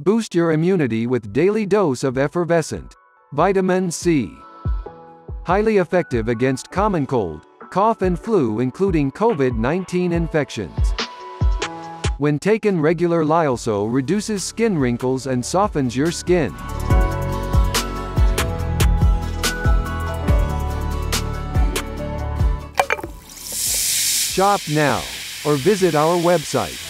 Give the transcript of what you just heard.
Boost your immunity with daily dose of effervescent. Vitamin C. Highly effective against common cold, cough and flu including COVID-19 infections. When taken regular Lyoso reduces skin wrinkles and softens your skin. Shop now. Or visit our website